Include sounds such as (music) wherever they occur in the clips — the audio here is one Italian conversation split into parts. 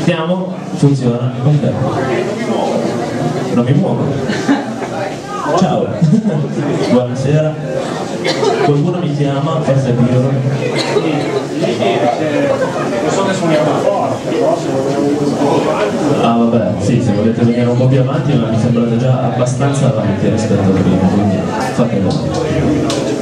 Stiamo, funziona, ok. Non mi muovo. Ciao, (laughs) buonasera. Qualcuno mi chiama, forse è Pirro. Non so che suoniamo forte, però se vogliamo Ah vabbè, sì, se volete venire un po' più avanti, ma mi sembrate già abbastanza avanti rispetto a prima, quindi fate voi.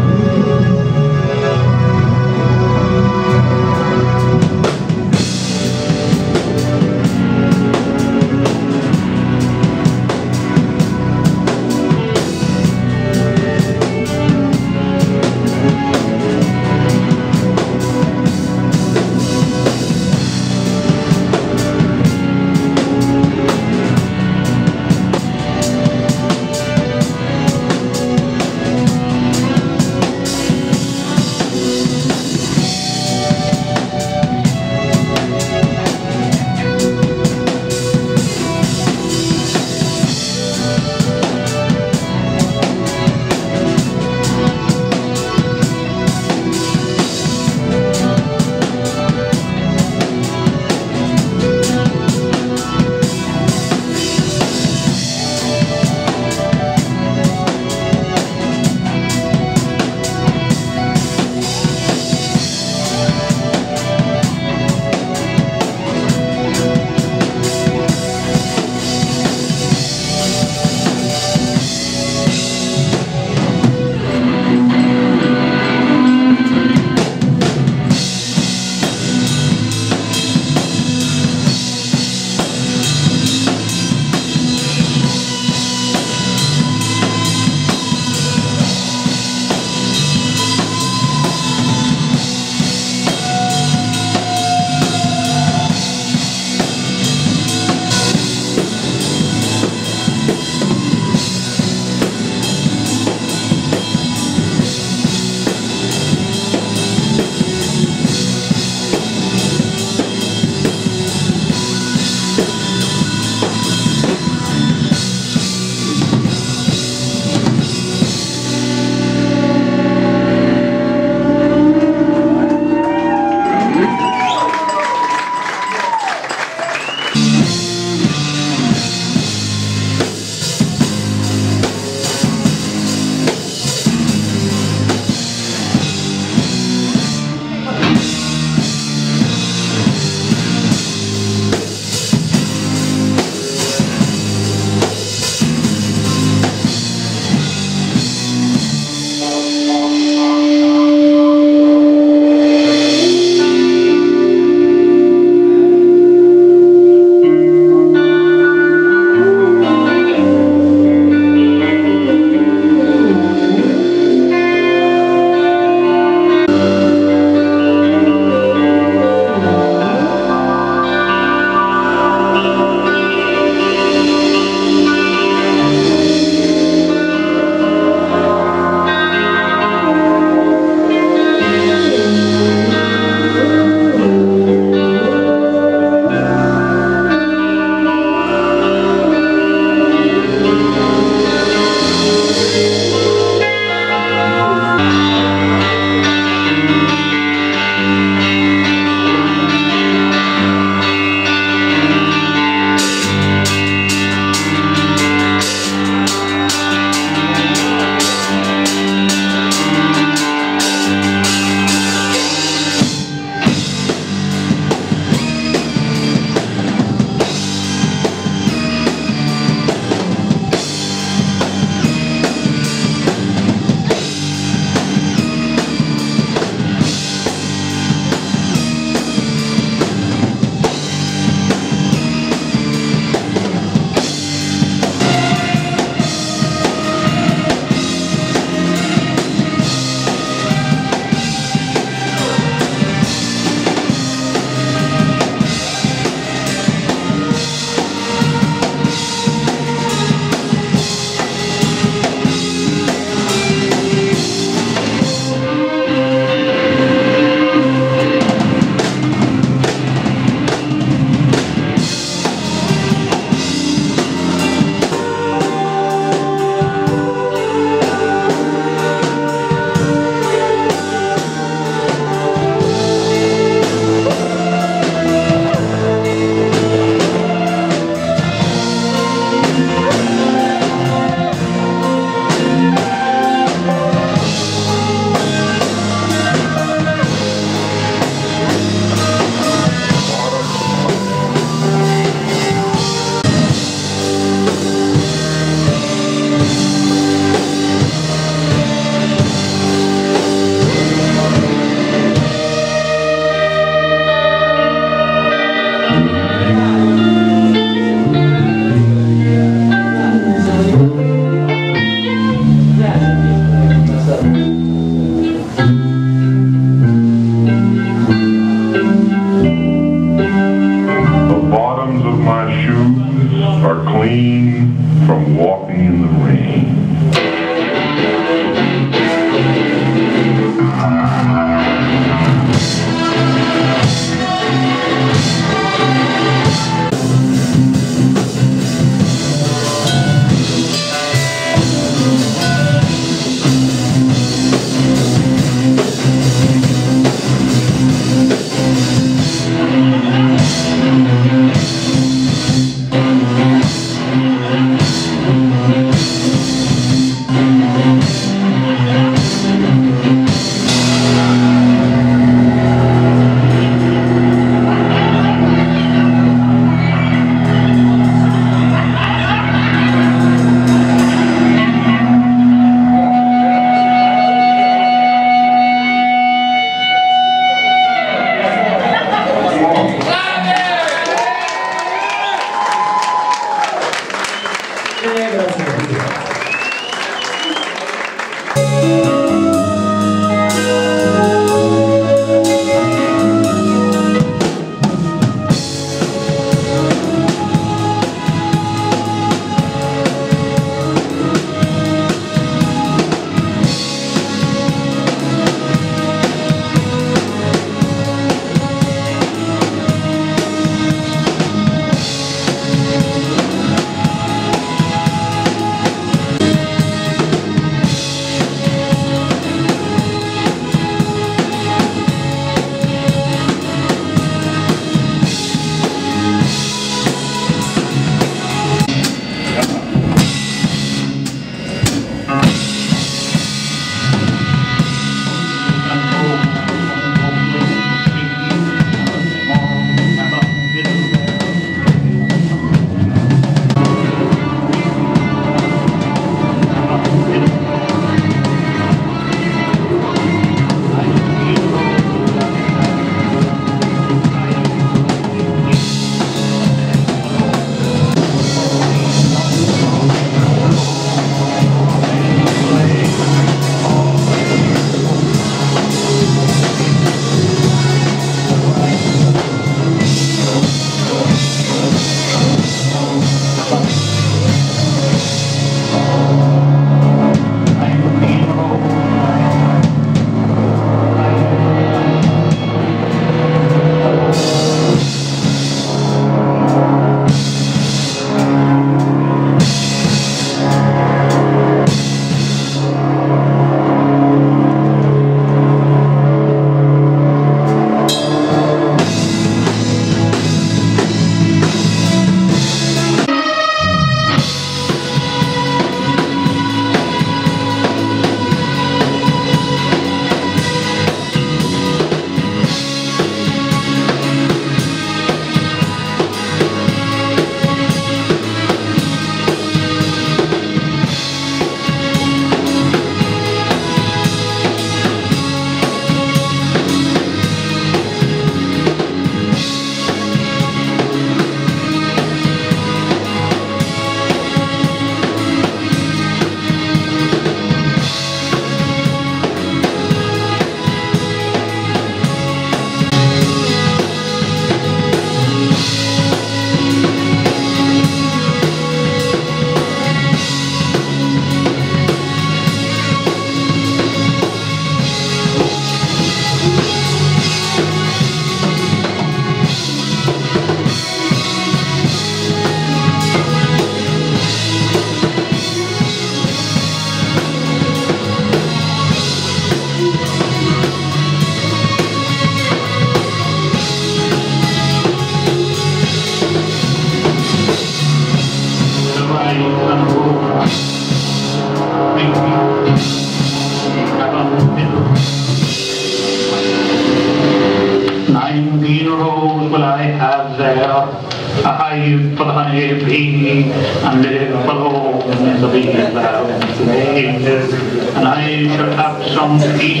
should have some peace.